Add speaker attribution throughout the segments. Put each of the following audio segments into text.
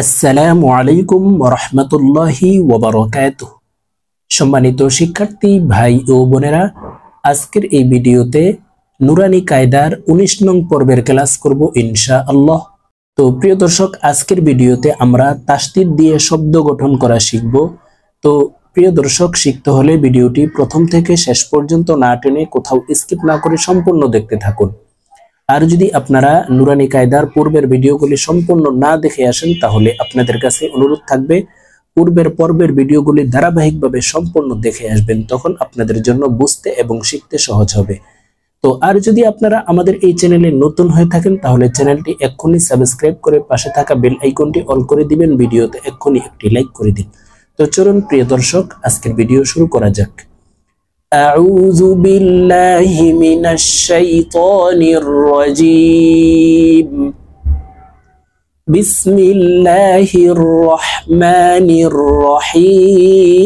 Speaker 1: আসসালামু আলাইকুম রহমতুল্লাহি ওবরকাত সম্মানিত শিক্ষার্থী, ভাই ও বোনেরা, আজকের এই ভিডিওতে নুরানি কায়দার উনিশ নং পর্বের ক্লাস করব ইনশা আল্লাহ তো প্রিয় দর্শক, আজকের ভিডিওতে আমরা তাস্তির দিয়ে শব্দ গঠন করা শিখব। তো প্রিয় দর্শক, শিখতে হলে ভিডিওটি প্রথম থেকে শেষ পর্যন্ত না টেনে কোথাও স্কিপ না করে সম্পূর্ণ দেখতে থাকুন। আর যদি আপনারা নুরানি কায়দার পূর্বের ভিডিওগুলি সম্পূর্ণ না দেখে আসেন, তাহলে আপনাদের কাছে অনুরোধ থাকবে, পূর্বের পর্বের ভিডিওগুলি ধারাবাহিকভাবে সম্পূর্ণ দেখে আসবেন, তখন আপনাদের জন্য বুঝতে এবং শিখতে সহজ হবে। তো আর যদি আপনারা আমাদের এই চ্যানেলে নতুন হয়ে থাকেন, তাহলে চ্যানেলটি এক্ষুনি সাবস্ক্রাইব করে পাশে থাকা বেল আইকনটি অল করে দিবেন, ভিডিওতে এক্ষুনি একটি লাইক করে দিন। তো চলুন, প্রিয় দর্শক, আজকের ভিডিও শুরু করা যাক। أعوذ بالله من الشيطان الرجيم بسم الله الرحمن الرحيم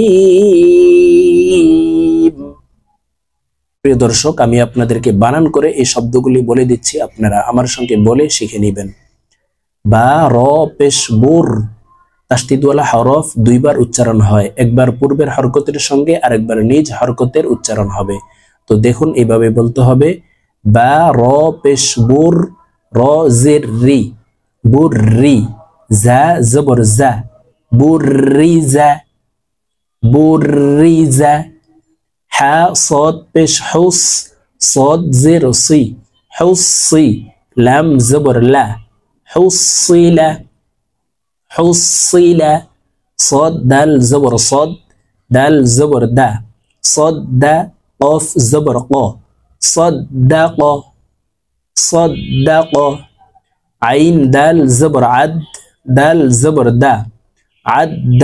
Speaker 1: প্রিয় দর্শক আমি আপনাদেরকে বানান করে এই শব্দগুলি বলে দিচ্ছি আপনারা আমার সঙ্গে বলে শিখে নেবেন বা র পেশ বুর তাস্তিদওয়ালা হরফ দুইবার উচ্চারণ হয়। একবার পূর্বের হরকতের সঙ্গে আর একবার নিজ হরকতের উচ্চারণ হবে। তো দেখুন, এইভাবে বলতে হবে। বা, র, পেশ, বুর, র, জের, রি। বুর, রি। জা, জবর, জা। বুর, রি, জা। বুর, রি, জা। হা সদ পেশ, হৌস। সদ জের, সি। হৌসি লাম, জবর, লা। হৌসি লা। حصل صاد دال زبر صاد دال زبر دا صد دا قاف زبر قا. صدق صدق عين دال زبر عد دال زبر دا عد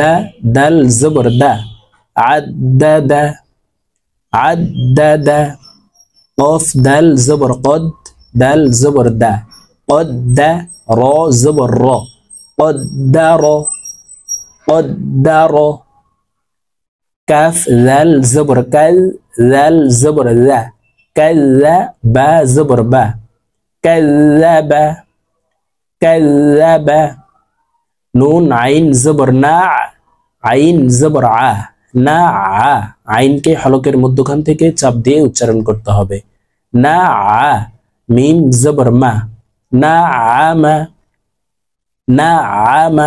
Speaker 1: دال زبر دا عدد عدد قاف دال زبر قد دال زبر دا قد را زبر را. قدر قدر كاف ذال زبر كذ ذال زبر ذا كذا با زبر با كذب كذب نون عين زبر ناع عين زبر ع না আ আইনকে হলকের মধ্যখান থেকে চাপ দিয়ে উচ্চারণ করতে হবে না আ মিম জবর মা না আমা نعم.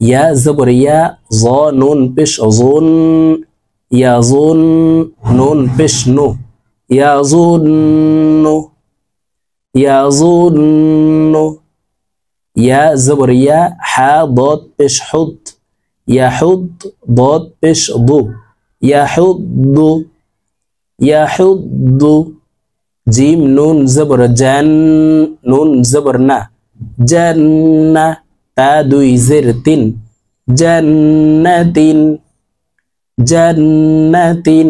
Speaker 1: يا زبر يا ظا نون بش ظن. يظن نون بش نو يظن يظن يا زبر يا حا ضاد بش حض. يحض ضاد بش ضو يحض يحض جيم نون زبر جن نون زبر না জান্না তা দুই জের তিন জান্নাতিন জান্নাতিন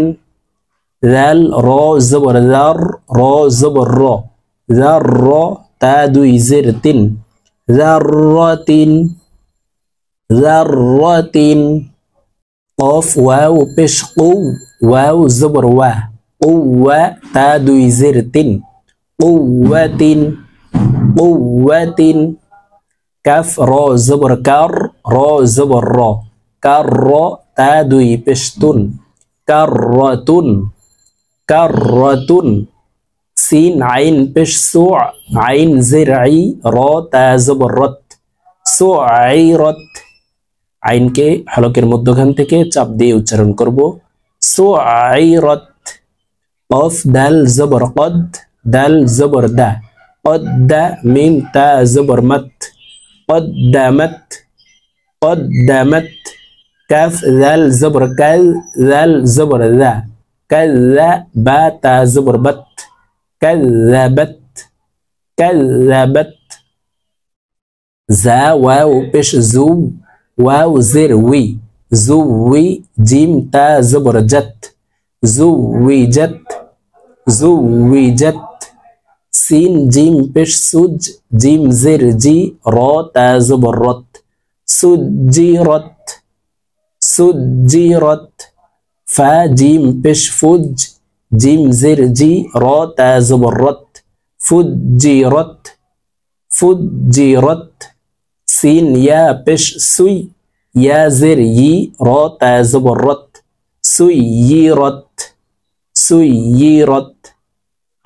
Speaker 1: জাল র জবর জার র জবর র জার র তা দুই জের তিন জাররাতিন জাররাতিন قاف واو পেশ قو واو زبر وا قوة تا কুয়াতিন কাফ র জবর কার র জবর র কার র তা দুই পেশতুন কার রতুন কার রতুন সিন আইন পেশ সু আইন জের আই র তা জবর রত সু আই রত আইনকে হলকের মধ্যখান থেকে চাপ দিয়ে উচ্চারণ করব সু আই রত কফ দাল জবর কদ দাল জবর দা قد ميم تا زبر مت قدمت قدمت كاف ذال زبر كذ ذال زبر ذا تا زبر بت كذبت كذبت. زا واو بش زو واو زر وي زوي جيم تا زبر جت زوجت زوجت সিন জিম পেশ সুজ জিম জের জি র তা জবর রত সুজিরত সুজিরত ফা জিম পেশ ফুজ জিম জের জি র তা জবর রত ফুজিরত ফুজিরত সিন ইয়া পেশ সুই ইয়া জের ই র তা জবর রত সুই ই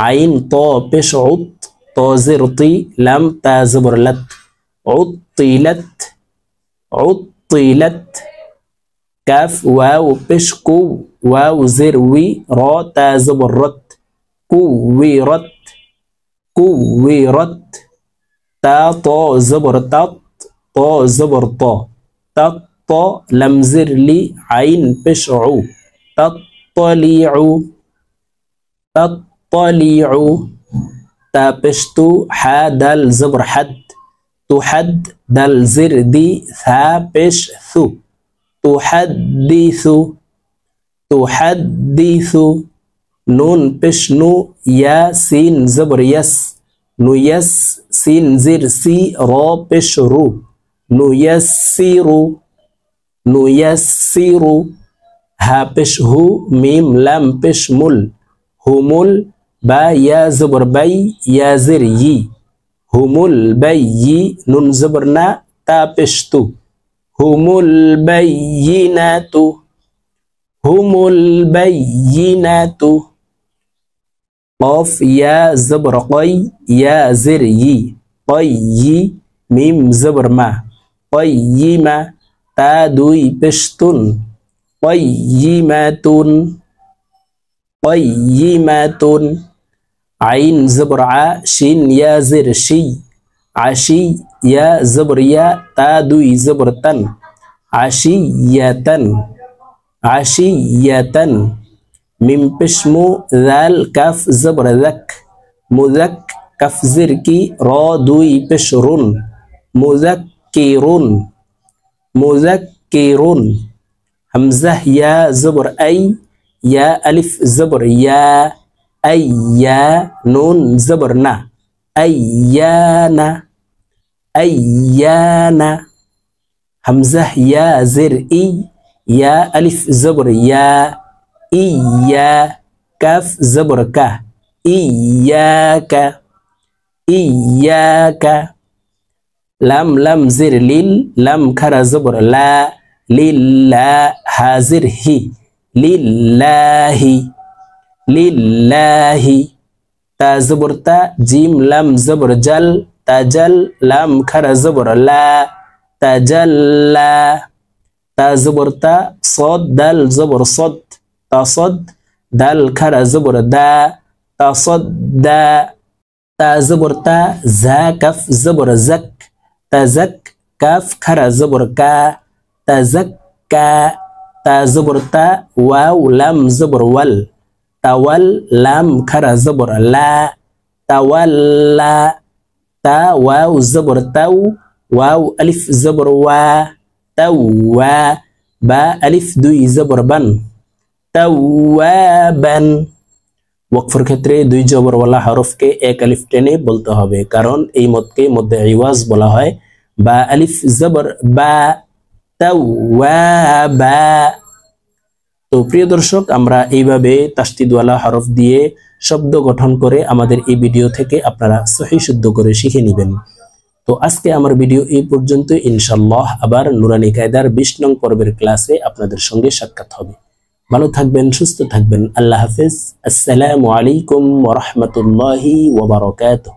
Speaker 1: عين طا بش عط طازرطي لم تازبرلت عطيلت عطيلت كاف واو بشكو واو زروي را تازبرت كويرت كويرت تا طا زبر تط. طا زبر طا. تط لم زر لي عين بشعو تطليعو تط tattali'u tapos tu ha dal zabr had زردي dal zirdi tapos thu tuhaddithu tuhaddithu نون بش نو يا سين زبر يس نو يس سين زر سي را بش رو نو يس سيرو نو يس سيرو ها بش هو ميم لام بش مل همل با یا زبر بی یا زر یی همول بی نون زبر نه تا پشتو همول بی یی نه تو همول بی یی نه تو قاف یا زبر قی یا زر یی قی یی میم زبر ما قی یی قیمه تا دوی پشتون قیمتون قيمة عين زبر ع شين يا زر شي عشي يا زبر يا تا دوي زبر تن عشية عشية من بشمو ذال كف زبر ذك مذك كف زركي را دوي بشر مذكر مذكر همزة يا زبر أي يا ألف زبر يا أي يا نون زبرنا أيانا أيانا. همزة يا زر إي. يا ألف زبر يا إيا كف زبر ك. إياك إياك. لم لم زر لل لم كر زبر لا. لله حازر هي. لله. لله. تا زبر تا جيم لم زبر جل. تجل لم كر زبر لا. تجلى تا زبر تا صد دل زبر صد. تصد دال كرا زبر دا. تصد دا. تا زبر تا زا كف زبر زك. تزك كف كرا زبر كا. تزكى ta zubur ta waw lam zubur wal tawal lam kara zubur la tawalla ta waw zubur taw waw alif zubur wa tawwa ba alif duy zubur ban tawwaban ওয়াকফর ক্ষেত্রে দুই জবর ওয়ালা হরফকে এক আলিফ টেনে বলতে হবে কারণ এই মতকে মধ্যে ইওয়াজ বলা হয় বা আলিফ জবর বা তো প্রিয় দর্শক, আমরা এইভাবে তাস্তিদওয়ালা হরফ দিয়ে শব্দ গঠন করে আমাদের এই ভিডিও থেকে আপনারা সহি শুদ্ধ করে শিখে নেবেন। তো আজকে আমার ভিডিও এই পর্যন্ত ইনশাল্লাহ আবার নুরানি কায়দার বিশ নং পর্বের ক্লাসে আপনাদের সঙ্গে সাক্ষাৎ হবে। ভালো থাকবেন, সুস্থ থাকবেন। আল্লাহ হাফিজ। আসসালামু আলাইকুম ওরহমতুল্লাহি ওবরকাতুহ